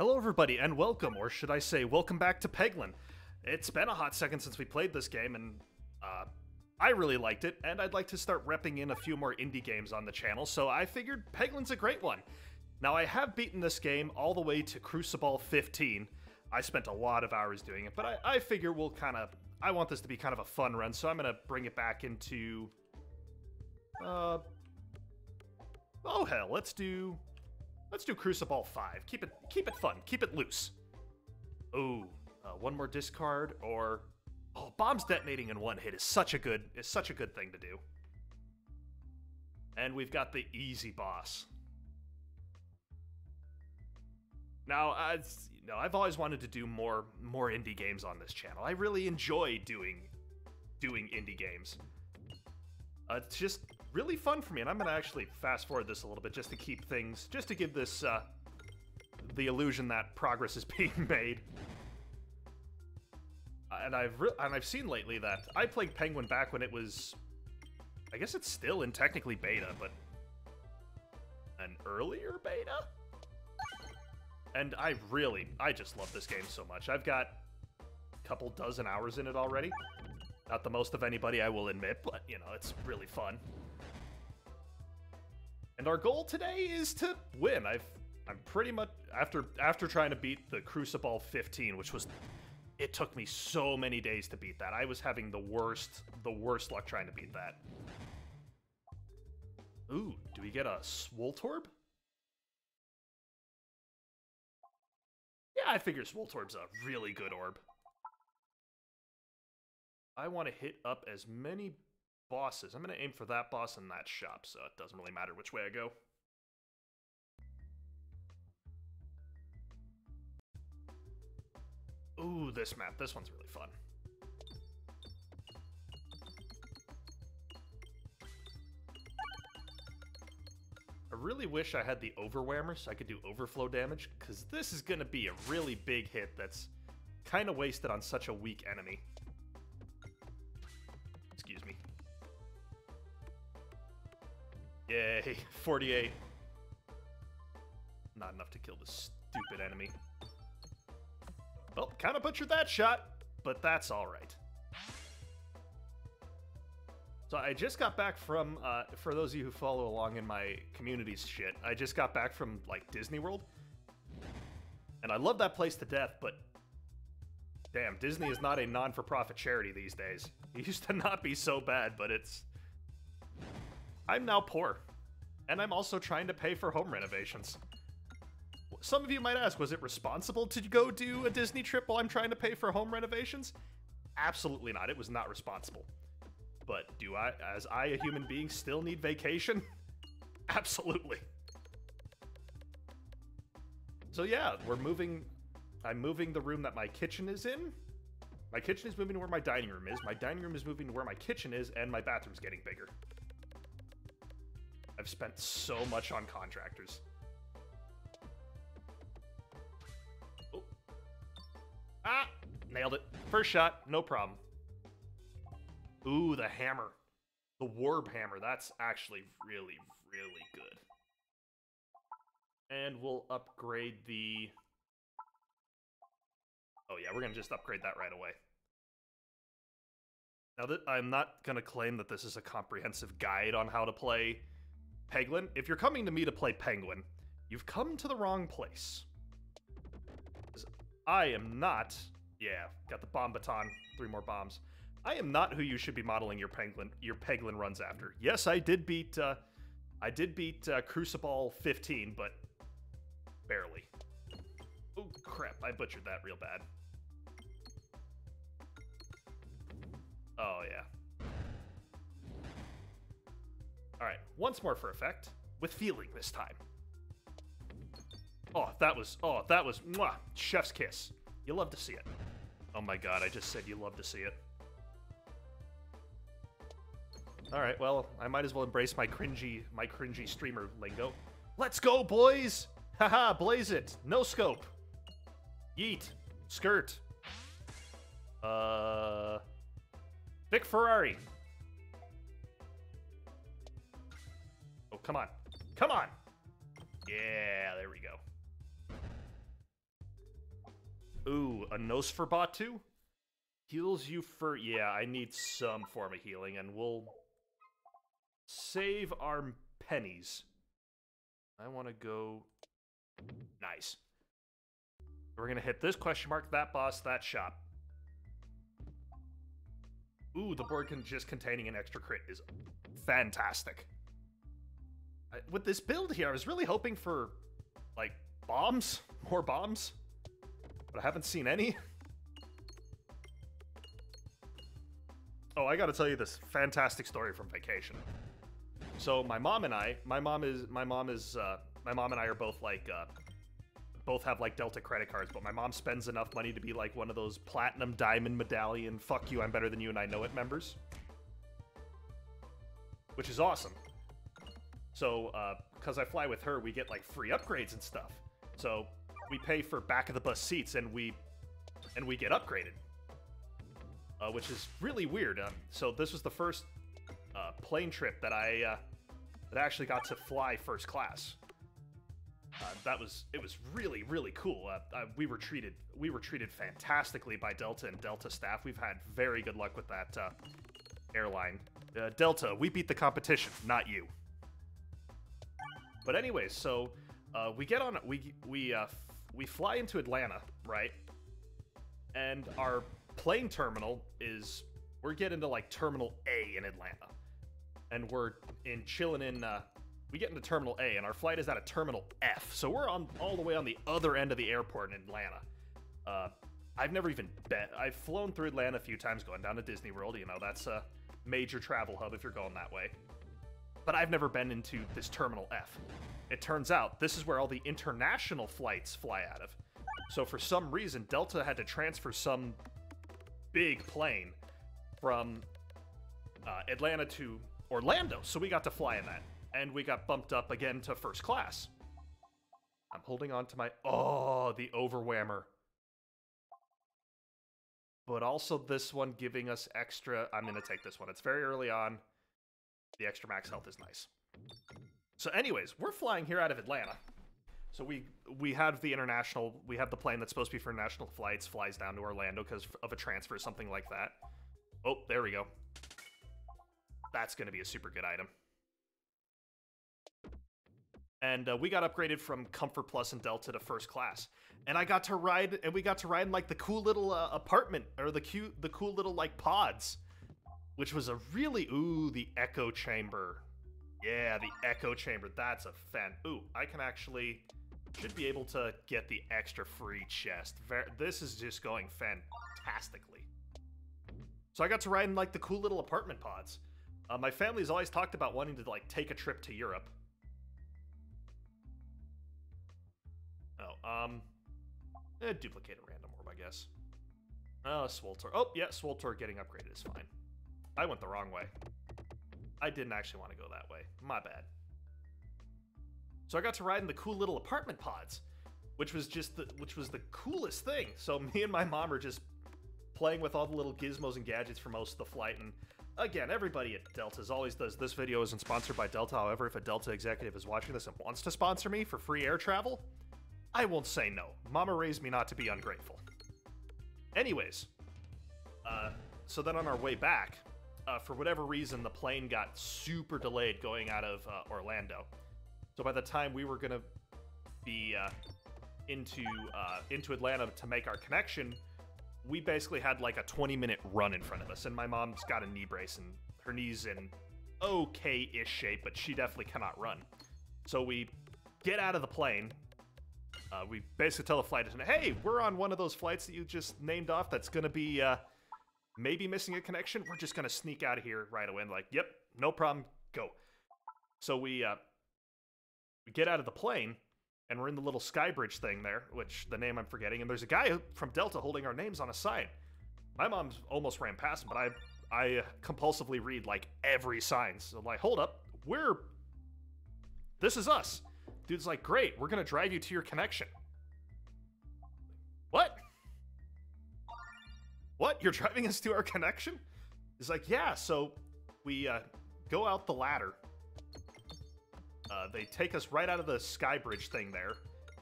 Hello, everybody, and welcome, or should I say, welcome back to Peglin. It's been a hot second since we played this game, and uh, I really liked it, and I'd like to start repping in a few more indie games on the channel, so I figured Peglin's a great one. Now, I have beaten this game all the way to Crucible 15. I spent a lot of hours doing it, but I, I figure we'll kind of. I want this to be kind of a fun run, so I'm going to bring it back into. Uh. Oh, hell, let's do. Let's do Crucible 5. Keep it keep it fun. Keep it loose. Ooh, uh, one more discard or oh, bombs detonating in one hit is such a good is such a good thing to do. And we've got the easy boss. Now, as you know, I've always wanted to do more more indie games on this channel. I really enjoy doing doing indie games. Uh, it's just really fun for me, and I'm gonna actually fast forward this a little bit just to keep things, just to give this uh, the illusion that progress is being made. And I've and I've seen lately that I played Penguin back when it was, I guess it's still in technically beta, but an earlier beta. And I really, I just love this game so much. I've got a couple dozen hours in it already. Not the most of anybody, I will admit, but you know, it's really fun. And our goal today is to win. I've I'm pretty much after after trying to beat the Crucible 15, which was it took me so many days to beat that. I was having the worst the worst luck trying to beat that. Ooh, do we get a Swoltorb? Yeah, I figure Swoltorb's a really good orb. I want to hit up as many bosses. I'm going to aim for that boss and that shop, so it doesn't really matter which way I go. Ooh, this map. This one's really fun. I really wish I had the overwhammer so I could do overflow damage, because this is going to be a really big hit that's kind of wasted on such a weak enemy. Yay, 48. Not enough to kill this stupid enemy. Well, kind of butchered that shot, but that's alright. So I just got back from, uh, for those of you who follow along in my community's shit, I just got back from, like, Disney World. And I love that place to death, but damn, Disney is not a non-for-profit charity these days. It used to not be so bad, but it's... I'm now poor. And I'm also trying to pay for home renovations. Some of you might ask, was it responsible to go do a Disney trip while I'm trying to pay for home renovations? Absolutely not. It was not responsible. But do I, as I, a human being, still need vacation? Absolutely. So yeah, we're moving. I'm moving the room that my kitchen is in. My kitchen is moving to where my dining room is. My dining room is moving to where my kitchen is, and my bathroom's getting bigger. I've spent so much on contractors. Ah! Nailed it. First shot, no problem. Ooh, the hammer. The Warb Hammer. That's actually really, really good. And we'll upgrade the... Oh yeah, we're going to just upgrade that right away. Now, that I'm not going to claim that this is a comprehensive guide on how to play Peglin. If you're coming to me to play Penguin, you've come to the wrong place. I am not... Yeah, got the bomb baton. Three more bombs. I am not who you should be modeling your penguin your Peglin runs after. Yes, I did beat uh, I did beat uh, Crucible 15, but barely. Oh crap! I butchered that real bad. Oh yeah. All right, once more for effect, with feeling this time. Oh, that was oh that was mwah, chef's kiss. You love to see it. Oh my god, I just said you love to see it. All right, well, I might as well embrace my cringy, my cringy streamer lingo. Let's go, boys! Haha, blaze it. No scope. Yeet. Skirt. Uh... Vic Ferrari. Come on. Come on! Yeah, there we go. Ooh, a Nosferatu? Heals you for... Yeah, I need some form of healing, and we'll save our pennies. I want to go... Nice. We're going to hit this question mark, that boss, that shop. Ooh, the board can just containing an extra crit is fantastic. I, with this build here, I was really hoping for, like, bombs? More bombs? But I haven't seen any. Oh, I gotta tell you this fantastic story from vacation. So my mom and I, my mom is, my mom is, uh, my mom and I are both like, uh, both have like Delta credit cards, but my mom spends enough money to be like one of those platinum diamond medallion, fuck you, I'm better than you and I know it members. Which is awesome. So, uh, because I fly with her, we get like free upgrades and stuff. So, we pay for back of the bus seats and we, and we get upgraded. Uh, which is really weird. Uh, so this was the first uh, plane trip that I, uh, that I actually got to fly first class. Uh, that was it was really really cool. Uh, uh, we were treated we were treated fantastically by Delta and Delta staff. We've had very good luck with that uh, airline. Uh, Delta, we beat the competition, not you. But anyways, so uh, we get on we we we fly into Atlanta, right? And our plane terminal is we're getting to like Terminal A in Atlanta, and we're in chilling in we get into Terminal A, and our flight is at a Terminal F. So we're on all the way on the other end of the airport in Atlanta. Uh, I've never even been. I've flown through Atlanta a few times going down to Disney World. You know, that's a major travel hub if you're going that way. But I've never been into this Terminal F. It turns out this is where all the international flights fly out of. So for some reason, Delta had to transfer some big plane from uh, Atlanta to Orlando. So we got to fly in that and we got bumped up again to first class. I'm holding on to my... Oh, the overwhammer. But also this one giving us extra... I'm going to take this one. It's very early on. The extra max health is nice. So anyways, we're flying here out of Atlanta. So we we have the international, we have the plane that's supposed to be for national flights, flies down to Orlando because of a transfer, something like that. Oh, there we go. That's going to be a super good item and uh, we got upgraded from Comfort Plus and Delta to first class. And I got to ride, and we got to ride in like the cool little uh, apartment or the cute, the cool little like pods, which was a really ooh the echo chamber. Yeah, the echo chamber. That's a fan. Ooh, I can actually should be able to get the extra free chest. This is just going fantastically. So I got to ride in like the cool little apartment pods. Uh, my family's always talked about wanting to like take a trip to Europe. Oh, um, eh, duplicate a random orb, I guess. Oh, Swoltor. Oh, yeah, Swoltor getting upgraded is fine. I went the wrong way. I didn't actually want to go that way. My bad. So I got to ride in the cool little apartment pods, which was just the which was the coolest thing. So me and my mom are just playing with all the little gizmos and gadgets for most of the flight. And again, everybody at Delta's always does. This video isn't sponsored by Delta. However, if a Delta executive is watching this and wants to sponsor me for free air travel, I won't say no. Mama raised me not to be ungrateful. Anyways, uh, so then on our way back, uh, for whatever reason, the plane got super delayed going out of uh, Orlando. So by the time we were gonna be uh, into uh, into Atlanta to make our connection, we basically had like a 20 minute run in front of us. And my mom's got a knee brace and her knee's in okay-ish shape, but she definitely cannot run. So we get out of the plane, uh, we basically tell the flight attendant, hey, we're on one of those flights that you just named off that's going to be uh, maybe missing a connection. We're just to sneak out of here right away. And like, yep, no problem, go. So we, uh, we get out of the plane, and we're in the little skybridge thing there, which the name I'm forgetting, and there's a guy from Delta holding our names on a sign. My mom's almost ran past but I I compulsively read like every sign. So like, hold up, we're this is us. Dude's like, great, we're gonna drive you to your connection. What? What? You're driving us to our connection? He's like, yeah, so we uh, go out the ladder. Uh, they take us right out of the sky bridge thing there,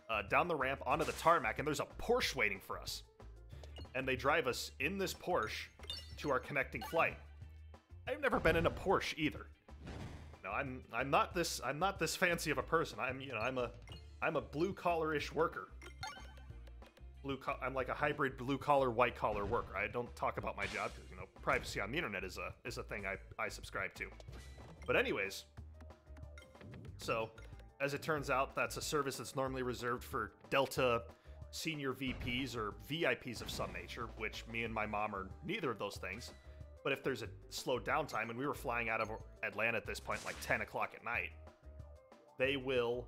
uh, down the ramp onto the tarmac, and there's a Porsche waiting for us. and they drive us in this Porsche to our connecting flight. I've never been in a Porsche either. No, I'm I'm not this I'm not this fancy of a person. I'm you know I'm a I'm a blue collar-ish worker. Blue co- I'm like a hybrid blue collar white collar worker. I don't talk about my job because you know privacy on the internet is a is a thing I I subscribe to. But anyways, so as it turns out, that's a service that's normally reserved for Delta senior VPs or VIPs of some nature, which me and my mom are neither of those things. But if there's a slow downtime, and we were flying out of Atlanta at this point like 10 o'clock at night, they will.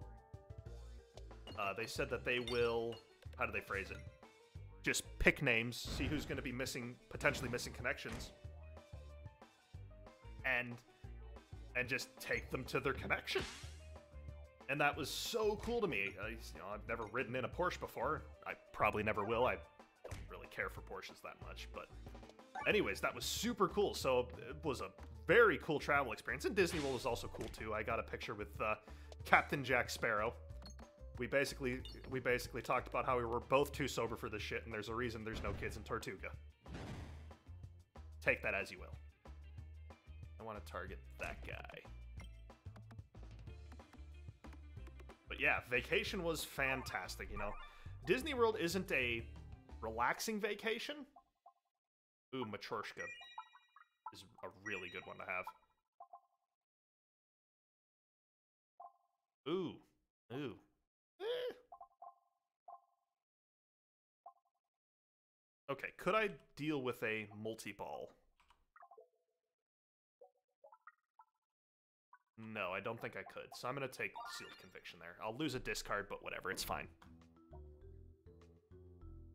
Uh, they said that they will. How do they phrase it? Just pick names, see who's going to be missing, potentially missing connections, and and just take them to their connection and that was so cool to me. I, you know, I've never ridden in a Porsche before. I probably never will. I don't really care for Porsches that much, but anyways, that was super cool. So it was a very cool travel experience, and Disney World was also cool too. I got a picture with uh, Captain Jack Sparrow. We basically we basically talked about how we were both too sober for this shit, and there's a reason there's no kids in Tortuga. Take that as you will. I want to target that guy. But yeah, vacation was fantastic, you know. Disney World isn't a relaxing vacation. Ooh, Matryoshka is a really good one to have. Ooh. Ooh. Okay, could I deal with a multi-ball? No, I don't think I could. So I'm going to take Sealed Conviction there. I'll lose a discard, but whatever. It's fine.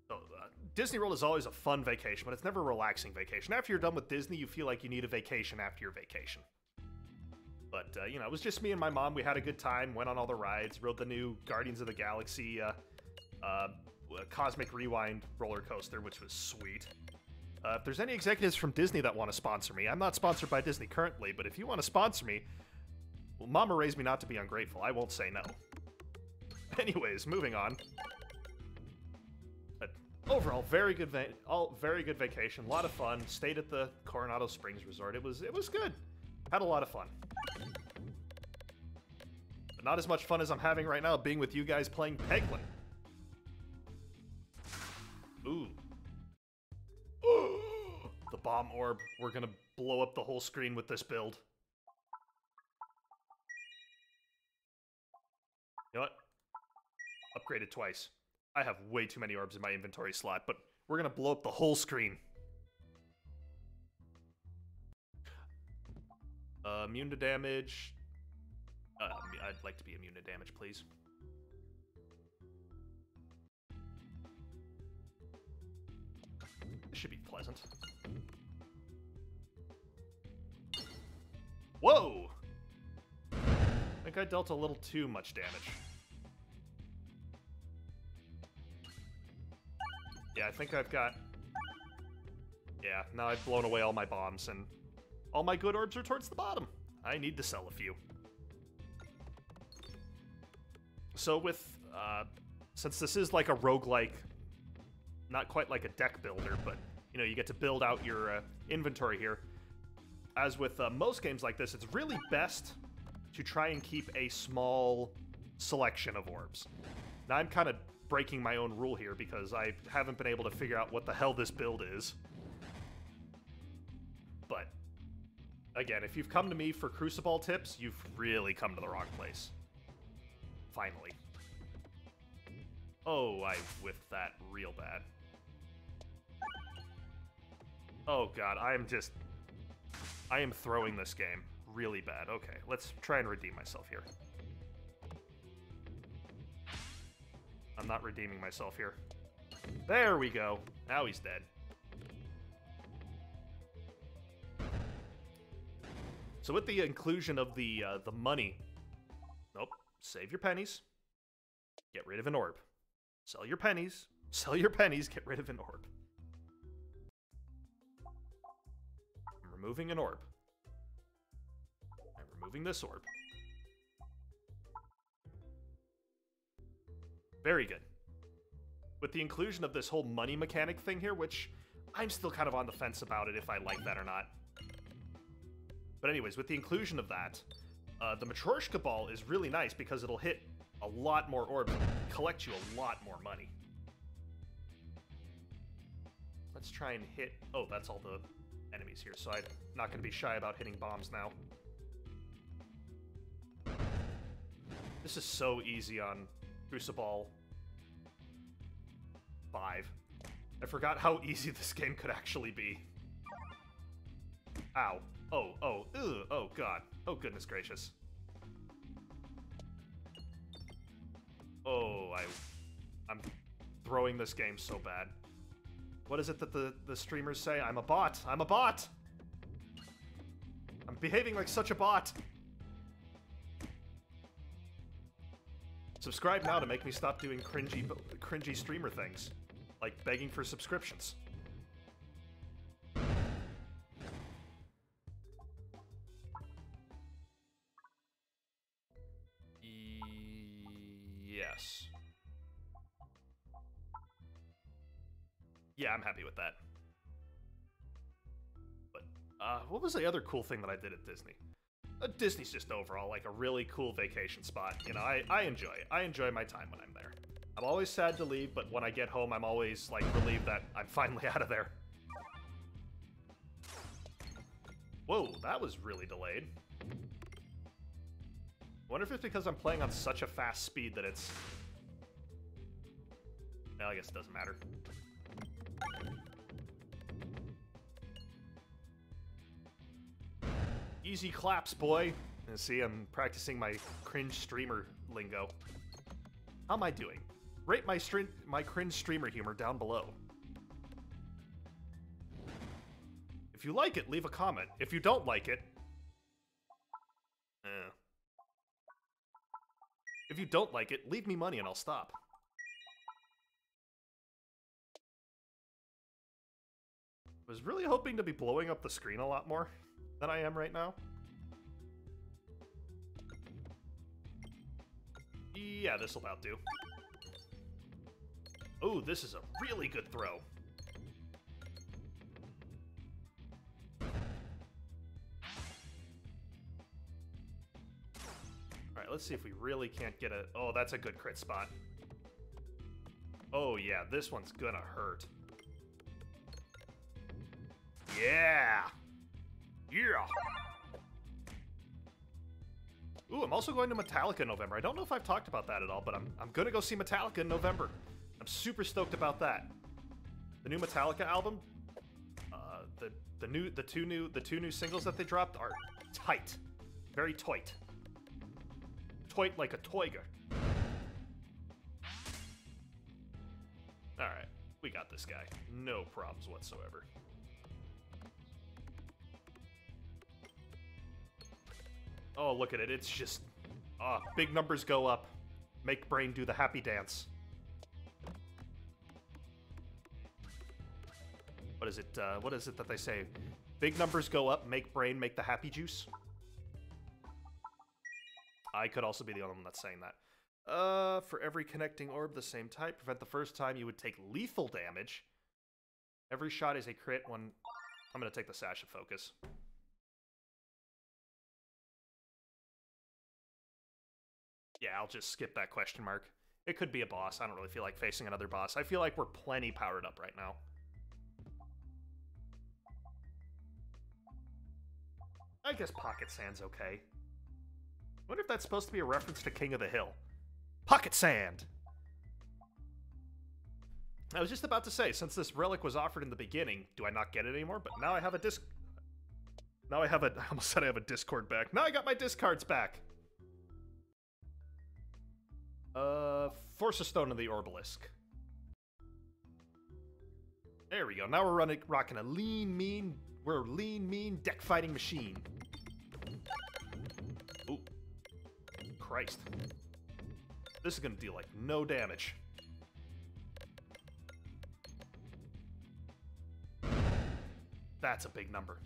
So, uh, Disney World is always a fun vacation, but it's never a relaxing vacation. After you're done with Disney, you feel like you need a vacation after your vacation. But, uh, you know, it was just me and my mom. We had a good time, went on all the rides, rode the new Guardians of the Galaxy uh, uh, Cosmic Rewind roller coaster, which was sweet. Uh, if there's any executives from Disney that want to sponsor me, I'm not sponsored by Disney currently, but if you want to sponsor me, well, Mama raised me not to be ungrateful. I won't say no. Anyways, moving on. But overall, very good, all very good vacation. A lot of fun. Stayed at the Coronado Springs Resort. It was it was good. Had a lot of fun. But not as much fun as I'm having right now, being with you guys playing Peglin. Ooh. the bomb orb. We're gonna blow up the whole screen with this build. You know what? Upgraded twice. I have way too many orbs in my inventory slot, but we're gonna blow up the whole screen. Uh, immune to damage. Uh, I'd like to be immune to damage, please. Whoa! I think I dealt a little too much damage. Yeah, I think I've got... Yeah, now I've blown away all my bombs, and all my good orbs are towards the bottom. I need to sell a few. So with, uh, since this is like a roguelike, not quite like a deck builder, but, you know, you get to build out your uh, inventory here. As with uh, most games like this, it's really best to try and keep a small selection of orbs. Now, I'm kind of breaking my own rule here because I haven't been able to figure out what the hell this build is. But, again, if you've come to me for Crucible tips, you've really come to the wrong place. Finally. Oh, I whiffed that real bad. Oh god, I am just... I am throwing this game really bad. Okay, let's try and redeem myself here. I'm not redeeming myself here. There we go. Now he's dead. So with the inclusion of the uh, the money, nope, save your pennies, get rid of an orb. Sell your pennies, sell your pennies, get rid of an orb. Removing an orb. I'm removing this orb. Very good. with the inclusion of this whole money mechanic thing here, which I'm still kind of on the fence about it if I like that or not. But anyways, with the inclusion of that, uh, the Matryoshka ball is really nice because it'll hit a lot more orbs and collect you a lot more money. Let's try and hit... Oh, that's all the enemies here, so I'm not going to be shy about hitting bombs now. This is so easy on Crucible 5. I forgot how easy this game could actually be. Ow. Oh, oh, ugh, oh god. Oh goodness gracious. Oh, I... I'm throwing this game so bad. What is it that the, the streamers say? I'm a bot! I'm a bot! I'm behaving like such a bot! Subscribe now to make me stop doing cringy, cringy streamer things. Like begging for subscriptions. Was the other cool thing that I did at Disney? Uh, Disney's just overall like a really cool vacation spot. You know, I, I enjoy it. I enjoy my time when I'm there. I'm always sad to leave, but when I get home, I'm always like relieved that I'm finally out of there. Whoa, that was really delayed. wonder if it's because I'm playing on such a fast speed that it's... Well, I guess it doesn't matter. Easy claps, boy. And see, I'm practicing my cringe streamer lingo. How am I doing? Rate my, my cringe streamer humor down below. If you like it, leave a comment. If you don't like it, eh. If you don't like it, leave me money and I'll stop. I was really hoping to be blowing up the screen a lot more than I am right now. Yeah, this'll about do. Oh, this is a really good throw. Alright, let's see if we really can't get a... Oh, that's a good crit spot. Oh, yeah, this one's gonna hurt. Yeah! Yeah! Ooh, I'm also going to Metallica in November. I don't know if I've talked about that at all, but I'm, I'm gonna go see Metallica in November. I'm super stoked about that. The new Metallica album, uh, the the new the two new the two new singles that they dropped are tight, very tight, tight like a toiger. All right, we got this guy. No problems whatsoever. Oh, look at it. It's just... Ah, big numbers go up. Make brain do the happy dance. What is it, uh, what is it that they say? Big numbers go up, make brain make the happy juice? I could also be the only one that's saying that. Uh, for every connecting orb the same type, prevent the first time you would take lethal damage. Every shot is a crit when... I'm gonna take the Sash of Focus. Yeah, I'll just skip that question mark. It could be a boss. I don't really feel like facing another boss. I feel like we're plenty powered up right now. I guess Pocket Sand's okay. wonder if that's supposed to be a reference to King of the Hill. Pocket Sand! I was just about to say, since this relic was offered in the beginning, do I not get it anymore? But now I have a disc... Now I have a... I almost said I have a Discord back. Now I got my discards back! Uh, Force a Stone of the Orbelisk. There we go. Now we're running, rocking a lean, mean, we're a lean, mean deck fighting machine. Ooh. Christ. This is gonna deal, like, no damage. That's a big number.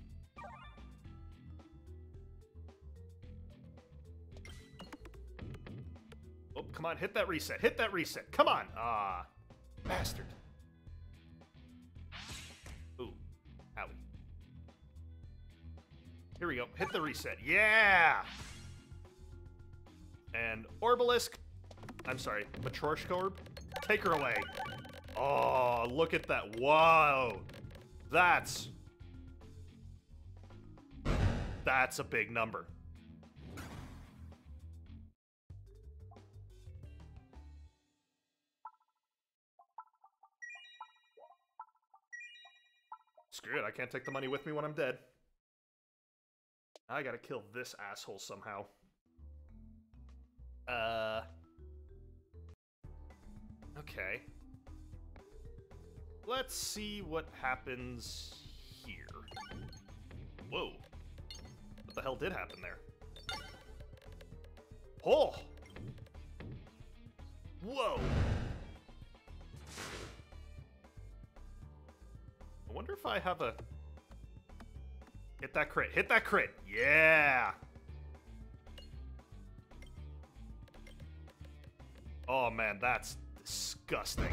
Come on, hit that reset. Hit that reset. Come on. Ah. Bastard. Ooh. Owie. Here we go. Hit the reset. Yeah! And Orbelisk. I'm sorry, Matryoshka Orb. Take her away. Oh, look at that. Whoa. That's... That's a big number. Screw it, I can't take the money with me when I'm dead. I gotta kill this asshole somehow. Uh... Okay. Let's see what happens here. Whoa. What the hell did happen there? Oh! Whoa! I wonder if I have a... Hit that crit. Hit that crit. Yeah! Oh man, that's disgusting.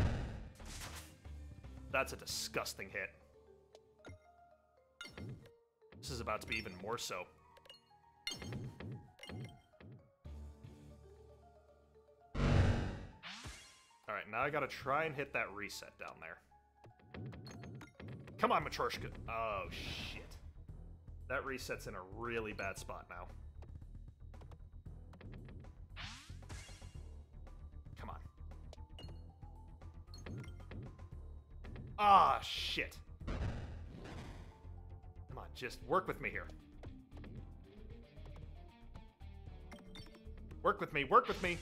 That's a disgusting hit. This is about to be even more so. Alright, now I gotta try and hit that reset down there. Come on, Matryoshka. Oh, shit. That reset's in a really bad spot now. Come on. Ah, shit. Come on, just work with me here. Work with me, work with me.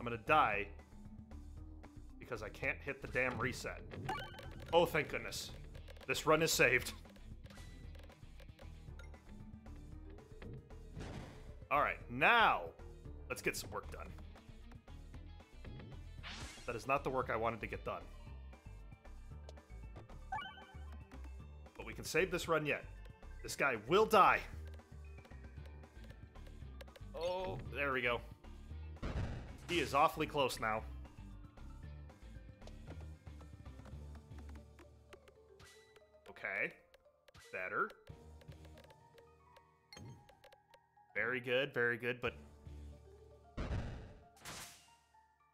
I'm gonna die because I can't hit the damn reset. Oh, thank goodness. This run is saved. Alright, now let's get some work done. That is not the work I wanted to get done. But we can save this run yet. This guy will die. Oh, there we go. He is awfully close now. Okay. Better. Very good, very good, but...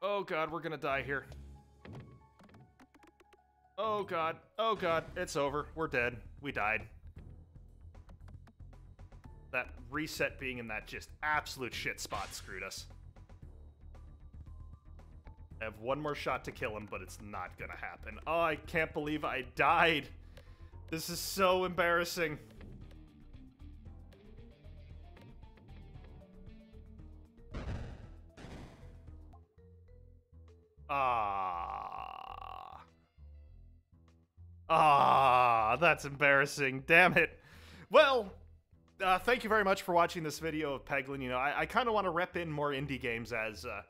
Oh god, we're gonna die here. Oh god, oh god, it's over. We're dead. We died. That reset being in that just absolute shit spot screwed us. I have one more shot to kill him, but it's not gonna happen. Oh, I can't believe I died. This is so embarrassing. Ah. Ah, that's embarrassing. Damn it. Well, uh, thank you very much for watching this video of Peglin. You know, I, I kind of want to rep in more indie games as uh,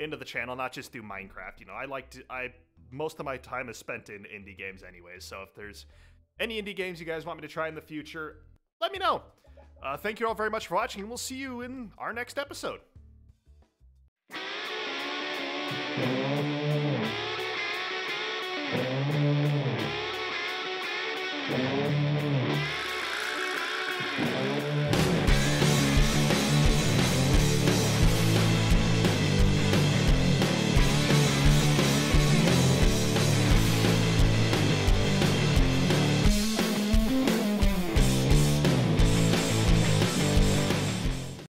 into the channel, not just through Minecraft. You know, I like to. I most of my time is spent in indie games, anyways. So if there's any indie games you guys want me to try in the future, let me know. Uh, thank you all very much for watching, and we'll see you in our next episode.